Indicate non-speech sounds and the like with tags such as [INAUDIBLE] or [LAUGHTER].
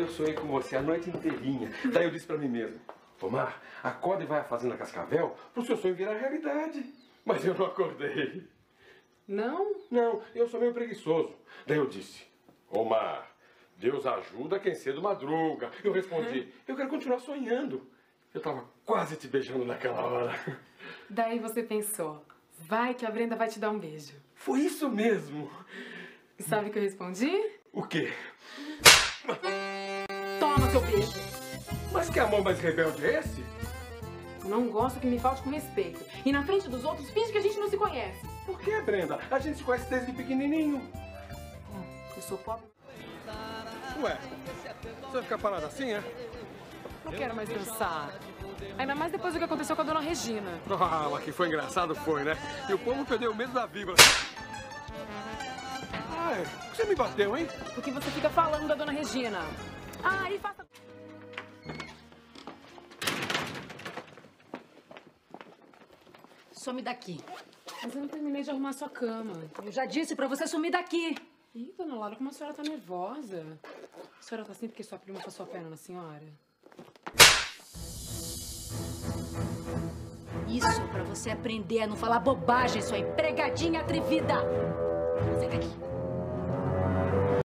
eu sonhei com você a noite inteirinha. Daí eu disse pra mim mesmo, Omar, acorda e vai à Fazenda Cascavel pro seu sonho virar realidade. Mas eu não acordei. Não? Não, eu sou meio preguiçoso. Daí eu disse, Omar, Deus ajuda quem cedo madruga. Eu respondi, eu quero continuar sonhando. Eu tava quase te beijando naquela hora. Daí você pensou, vai que a Brenda vai te dar um beijo. Foi isso mesmo. Sabe o que eu respondi? O quê? Mas que amor mais rebelde é esse? Não gosto que me falte com respeito. E na frente dos outros, finge que a gente não se conhece. Por que, Brenda? A gente se conhece desde pequenininho. Eu sou pobre. Ué, você vai ficar parada assim, é? Não quero mais dançar. Ainda mais depois do que aconteceu com a dona Regina. [LAUGHS] Ah, mas que foi engraçado foi, né? E o povo perdeu o medo da vibra. Ai, por que você me bateu, hein? Porque você fica falando da dona Regina. E faça... Some daqui. Mas eu não terminei de arrumar sua cama. Eu já disse pra você sumir daqui. Ih, dona Laura, como a senhora tá nervosa. A senhora tá assim porque sua prima passou a perna na senhora? Isso pra você aprender a não falar bobagem, sua empregadinha atrevida. Sai daqui.